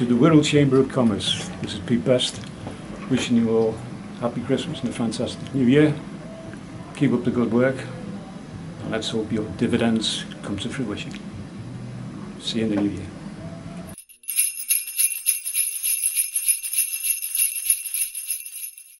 to the Wirral Chamber of Commerce. This is Pete Best, wishing you all happy Christmas and a fantastic New Year. Keep up the good work, and let's hope your dividends come to fruition. See you in the new year.